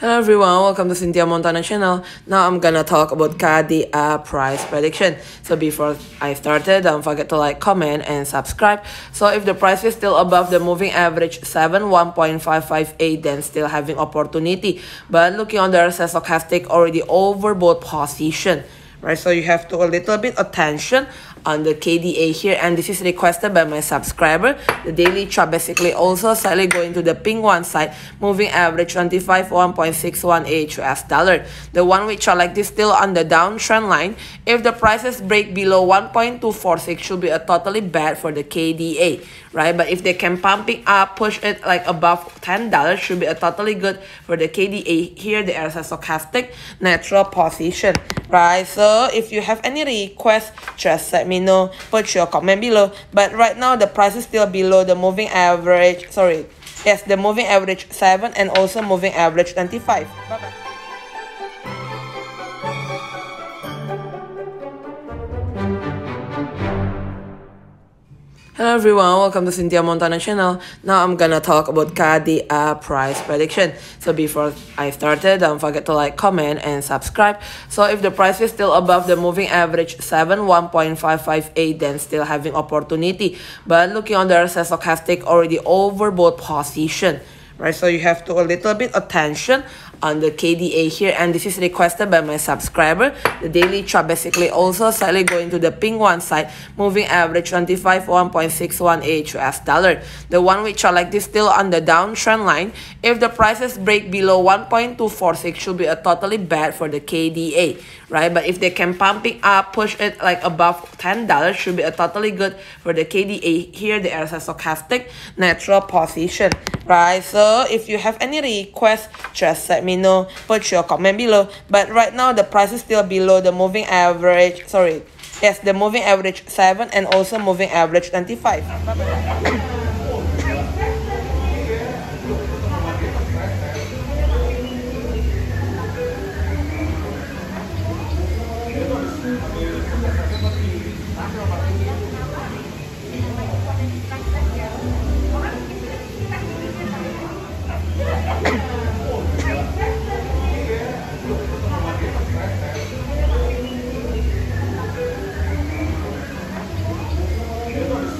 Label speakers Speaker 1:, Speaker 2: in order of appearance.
Speaker 1: Hello everyone, welcome to Cynthia Montana channel. Now I'm gonna talk about KDA price prediction. So before I started, don't forget to like, comment, and subscribe. So if the price is still above the moving average 7, 1.558, then still having opportunity. But looking on the stochastic already overbought position right so you have to a little bit attention on the KDA here and this is requested by my subscriber. The daily chart basically also slightly going to the pink one side moving average 25 1.618 US dollar. The one which are like this still on the downtrend line. If the prices break below 1.246 should be a totally bad for the KDA right? But if they can pump it up push it like above $10 should be a totally good for the KDA here the a stochastic natural position right so if you have any requests just let me know. Put your comment below. But right now the price is still below the moving average. Sorry. Yes the moving average 7 and also moving average 25 bye bye Hello everyone, welcome to Cynthia Montana channel. Now I'm gonna talk about KDA price prediction. So before I started, don't forget to like, comment, and subscribe. So if the price is still above the moving average 7, 1.558, then still having opportunity. But looking on the stochastic already overbought position right so you have to a little bit attention on the KDA here and this is requested by my subscriber the daily chart basically. Also slightly going to the pink one side moving average 25 1.618 US dollar. The one which are like this still on the downtrend line. If the prices break below 1.246 should be a totally bad for the KDA right? But if they can pump it up push it like above $10 should be a totally good for the KDA here the a stochastic natural position right? So if you have any requests just let me know put your comment below. But right now the price is still below the moving average sorry yes the moving average 7 and also moving average 25